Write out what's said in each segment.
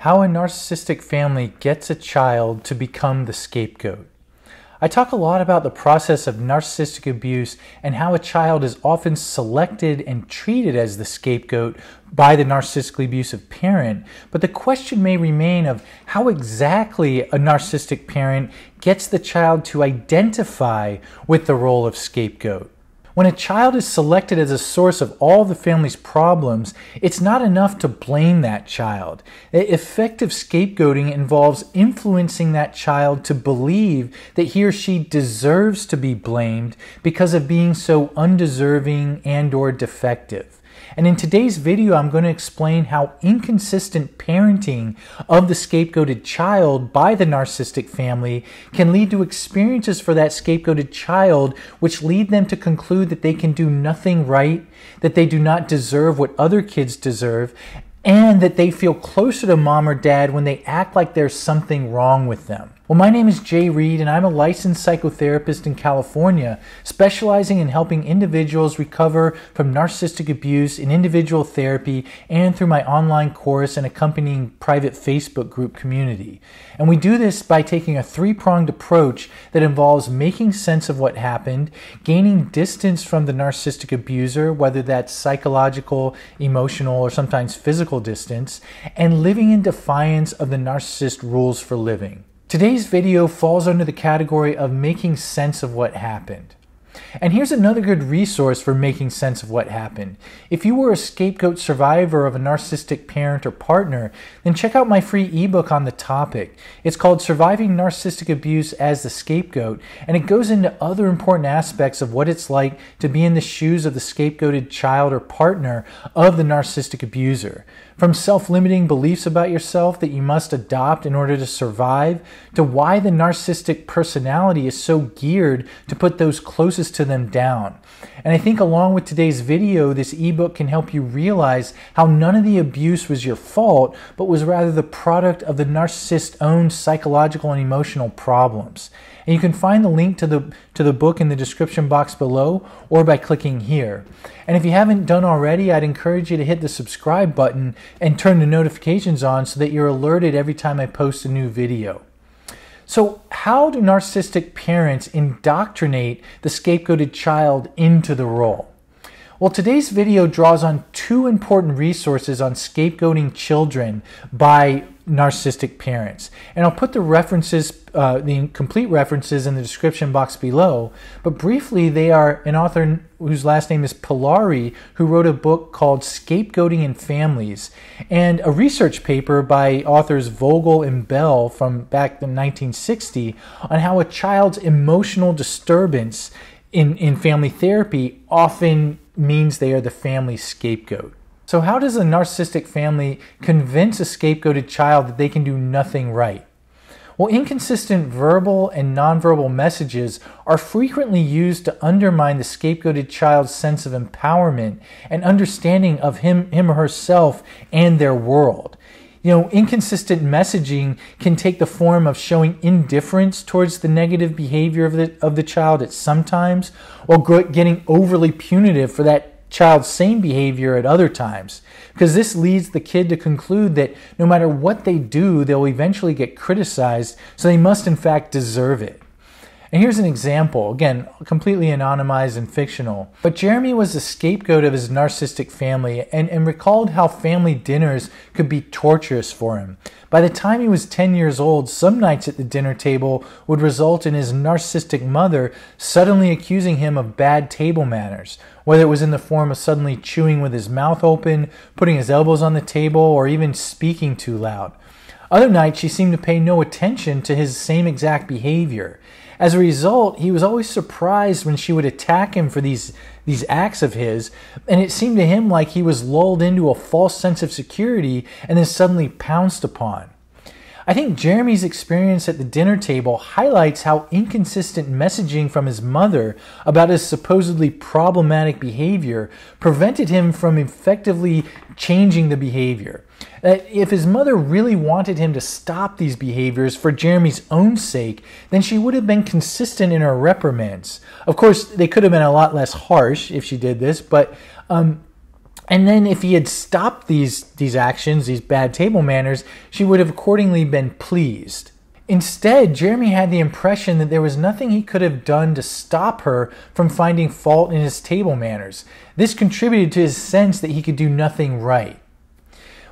How a narcissistic family gets a child to become the scapegoat. I talk a lot about the process of narcissistic abuse and how a child is often selected and treated as the scapegoat by the narcissistically abusive parent. But the question may remain of how exactly a narcissistic parent gets the child to identify with the role of scapegoat. When a child is selected as a source of all the family's problems, it's not enough to blame that child. Effective scapegoating involves influencing that child to believe that he or she deserves to be blamed because of being so undeserving and or defective. And in today's video, I'm going to explain how inconsistent parenting of the scapegoated child by the narcissistic family can lead to experiences for that scapegoated child, which lead them to conclude that they can do nothing right, that they do not deserve what other kids deserve, and that they feel closer to mom or dad when they act like there's something wrong with them. Well, my name is Jay Reid, and I'm a licensed psychotherapist in California, specializing in helping individuals recover from narcissistic abuse in individual therapy and through my online course and accompanying private Facebook group community. And we do this by taking a three pronged approach that involves making sense of what happened, gaining distance from the narcissistic abuser, whether that's psychological, emotional, or sometimes physical distance, and living in defiance of the narcissist rules for living. Today's video falls under the category of making sense of what happened. And here's another good resource for making sense of what happened. If you were a scapegoat survivor of a narcissistic parent or partner, then check out my free ebook on the topic. It's called Surviving Narcissistic Abuse as the Scapegoat, and it goes into other important aspects of what it's like to be in the shoes of the scapegoated child or partner of the narcissistic abuser. From self limiting beliefs about yourself that you must adopt in order to survive, to why the narcissistic personality is so geared to put those closest to them down. And I think along with today's video, this ebook can help you realize how none of the abuse was your fault, but was rather the product of the narcissist's own psychological and emotional problems. And you can find the link to the, to the book in the description box below or by clicking here. And if you haven't done already, I'd encourage you to hit the subscribe button and turn the notifications on so that you're alerted every time I post a new video. So, how do narcissistic parents indoctrinate the scapegoated child into the role? Well, today's video draws on two important resources on scapegoating children by narcissistic parents. And I'll put the references, uh, the complete references in the description box below. But briefly, they are an author whose last name is Pillari, who wrote a book called Scapegoating in Families, and a research paper by authors Vogel and Bell from back in 1960 on how a child's emotional disturbance in, in family therapy often means they are the family scapegoat. So, how does a narcissistic family convince a scapegoated child that they can do nothing right? Well, inconsistent verbal and nonverbal messages are frequently used to undermine the scapegoated child's sense of empowerment and understanding of him, him or herself and their world. You know, inconsistent messaging can take the form of showing indifference towards the negative behavior of the, of the child at some times, or getting overly punitive for that child's same behavior at other times. Because this leads the kid to conclude that no matter what they do, they'll eventually get criticized, so they must in fact deserve it. And here's an example, again, completely anonymized and fictional. But Jeremy was the scapegoat of his narcissistic family and, and recalled how family dinners could be torturous for him. By the time he was 10 years old, some nights at the dinner table would result in his narcissistic mother suddenly accusing him of bad table manners, whether it was in the form of suddenly chewing with his mouth open, putting his elbows on the table, or even speaking too loud. Other nights, she seemed to pay no attention to his same exact behavior. As a result, he was always surprised when she would attack him for these, these acts of his, and it seemed to him like he was lulled into a false sense of security and then suddenly pounced upon. I think Jeremy's experience at the dinner table highlights how inconsistent messaging from his mother about his supposedly problematic behavior prevented him from effectively changing the behavior. That if his mother really wanted him to stop these behaviors for Jeremy's own sake, then she would have been consistent in her reprimands. Of course, they could have been a lot less harsh if she did this, but um, And then if he had stopped these, these actions, these bad table manners, she would have accordingly been pleased. Instead, Jeremy had the impression that there was nothing he could have done to stop her from finding fault in his table manners. This contributed to his sense that he could do nothing right.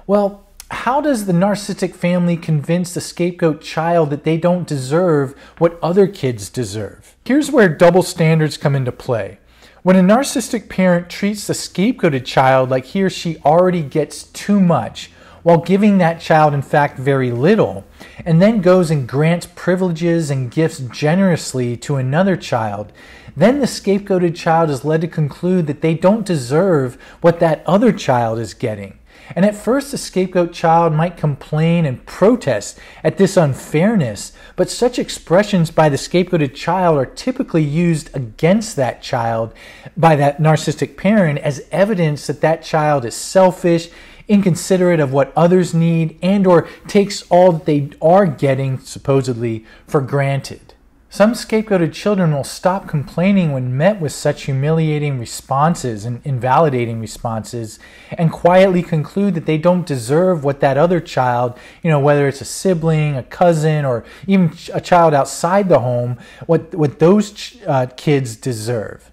Well, how does the narcissistic family convince the scapegoat child that they don't deserve what other kids deserve? Here's where double standards come into play. When a narcissistic parent treats the scapegoated child like he or she already gets too much, while giving that child, in fact, very little, and then goes and grants privileges and gifts generously to another child, then the scapegoated child is led to conclude that they don't deserve what that other child is getting. And at first, the scapegoat child might complain and protest at this unfairness, but such expressions by the scapegoated child are typically used against that child by that narcissistic parent as evidence that that child is selfish, inconsiderate of what others need, and or takes all that they are getting supposedly for granted. Some scapegoated children will stop complaining when met with such humiliating responses and invalidating responses and quietly conclude that they don't deserve what that other child, you know, whether it's a sibling, a cousin, or even a child outside the home, what, what those uh, kids deserve.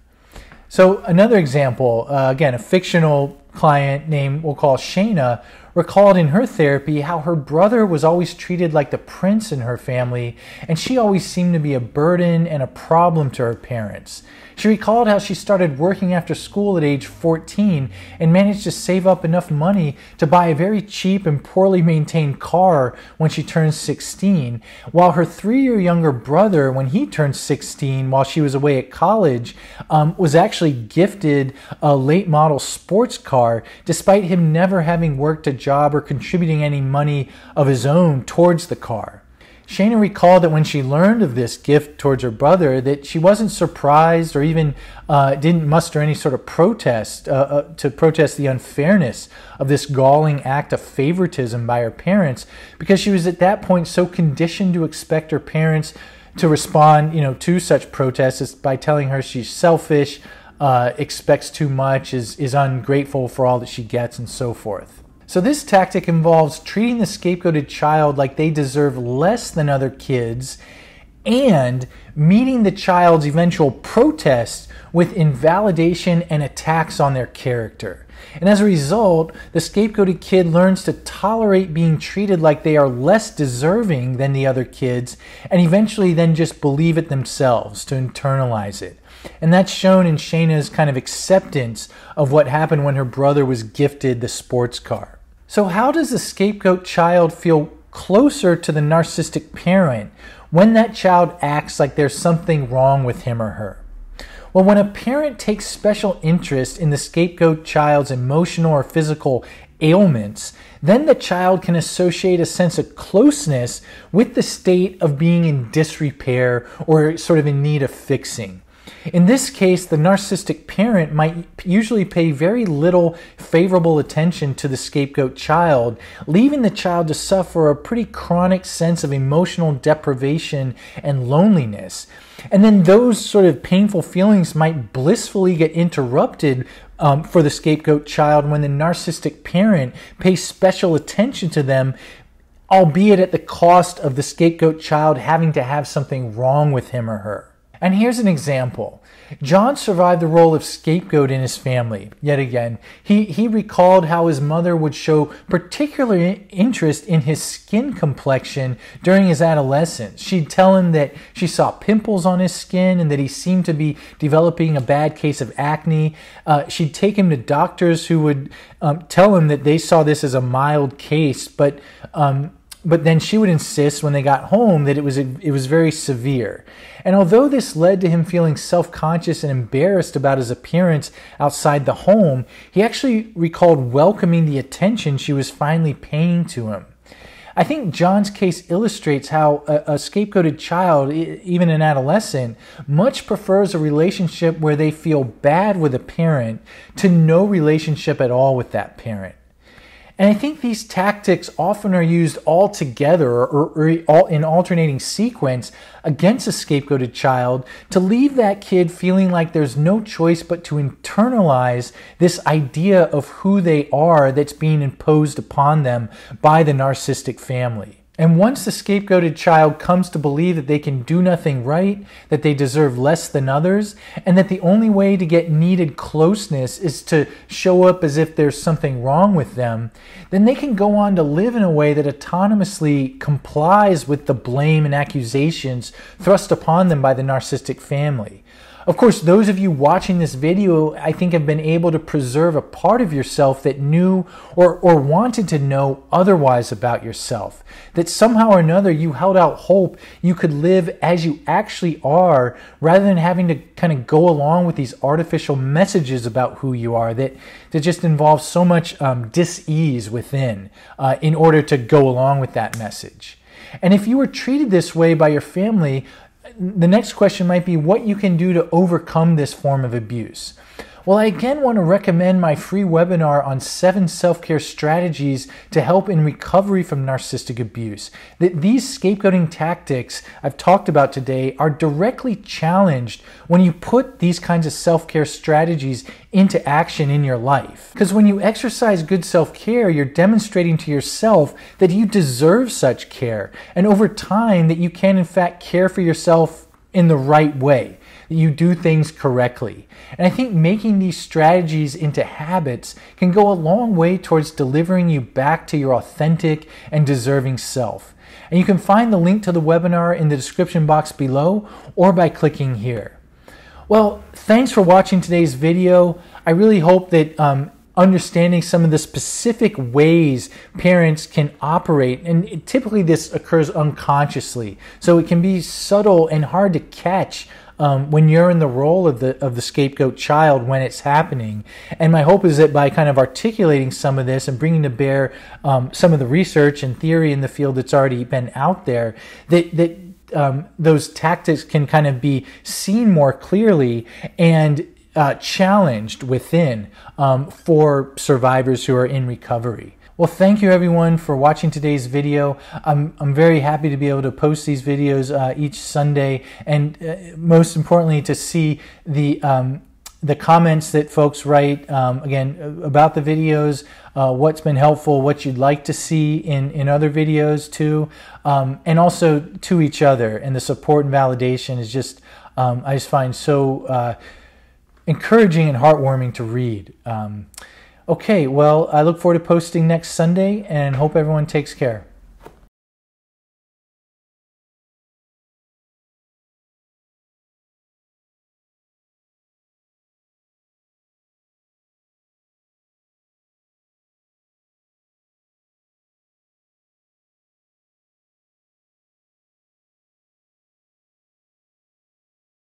So, another example, uh, again, a fictional client named, we'll call Shayna, recalled in her therapy how her brother was always treated like the prince in her family, and she always seemed to be a burden and a problem to her parents. She recalled how she started working after school at age 14 and managed to save up enough money to buy a very cheap and poorly maintained car when she turned 16, while her three year younger brother, when he turned 16 while she was away at college, um, was actually gifted a late model sports car despite him never having worked a job or contributing any money of his own towards the car. Shayna recalled that when she learned of this gift towards her brother, that she wasn't surprised or even uh, didn't muster any sort of protest uh, uh, to protest the unfairness of this galling act of favoritism by her parents, because she was at that point so conditioned to expect her parents to respond, you know, to such protests by telling her she's selfish, uh, expects too much, is is ungrateful for all that she gets, and so forth. So, this tactic involves treating the scapegoated child like they deserve less than other kids and meeting the child's eventual protest with invalidation and attacks on their character. And as a result, the scapegoated kid learns to tolerate being treated like they are less deserving than the other kids and eventually then just believe it themselves to internalize it. And that's shown in Shayna's kind of acceptance of what happened when her brother was gifted the sports car. So, how does the scapegoat child feel closer to the narcissistic parent when that child acts like there's something wrong with him or her? Well, when a parent takes special interest in the scapegoat child's emotional or physical ailments, then the child can associate a sense of closeness with the state of being in disrepair or sort of in need of fixing. In this case, the narcissistic parent might usually pay very little favorable attention to the scapegoat child, leaving the child to suffer a pretty chronic sense of emotional deprivation and loneliness. And then those sort of painful feelings might blissfully get interrupted um, for the scapegoat child when the narcissistic parent pays special attention to them albeit at the cost of the scapegoat child having to have something wrong with him or her. And here's an example. John survived the role of scapegoat in his family. Yet again, he, he recalled how his mother would show particular interest in his skin complexion during his adolescence. She'd tell him that she saw pimples on his skin and that he seemed to be developing a bad case of acne. Uh, she'd take him to doctors who would um, tell him that they saw this as a mild case, but um, but then she would insist when they got home that it was it was very severe. And although this led to him feeling self-conscious and embarrassed about his appearance outside the home, he actually recalled welcoming the attention she was finally paying to him. I think John's case illustrates how a, a, scapegoated child, even an adolescent, much prefers a relationship where they feel bad with a parent to no relationship at all with that parent. And I think these tactics often are used all together or, or, or, in alternating sequence against a scapegoated child to leave that kid feeling like there's no choice but to internalize this idea of who they are that's being imposed upon them by the narcissistic family. And once the scapegoated child comes to believe that they can do nothing right, that they deserve less than others, and that the only way to get needed closeness is to show up as if there's something wrong with them, then they can go on to live in a way that autonomously complies with the blame and accusations thrust upon them by the narcissistic family. Of course, those of you watching this video, I think, have been able to preserve a part of yourself that knew or, or wanted to know otherwise about yourself. That somehow or another you held out hope you could live as you actually are rather than having to kind of go along with these artificial messages about who you are that, that just involve so much um, dis ease within uh, in order to go along with that message. And if you were treated this way by your family, the next question might be what you can do to overcome this form of abuse. Well, I again want to recommend my free webinar on seven self care strategies to help in recovery from narcissistic abuse. That these scapegoating tactics I've talked about today are directly challenged when you put these kinds of self care strategies into action in your life. Because when you exercise good self care, you're demonstrating to yourself that you deserve such care, and over time, that you can in fact care for yourself in the right way you do things correctly. And I think making these strategies into habits can go a long way towards delivering you back to your authentic and deserving self. And you can find the link to the webinar in the description box below or by clicking here. Well, thanks for watching today's video. I really hope that um, understanding some of the specific ways parents can operate, and typically this occurs unconsciously, so it can be subtle and hard to catch um, when you're in the role of the of the scapegoat child when it's happening. And my hope is that by kind of articulating some of this and bringing to bear um, some of the research and theory in the field that's already been out there, that that um, those tactics can kind of be seen more clearly and uh, challenged within um, for survivors who are in recovery. Well, thank you everyone for watching today's video. I'm, I'm very happy to be able to post these videos uh, each Sunday and uh, most importantly to see the um, the comments that folks write um, again about the videos, uh, what's been helpful, what you'd like to see in, in other videos too, um, and also to each other. And the support and validation is just, um, I just find so uh, encouraging and heartwarming to read. Okay, well, I look forward to posting next Sunday and hope everyone takes care.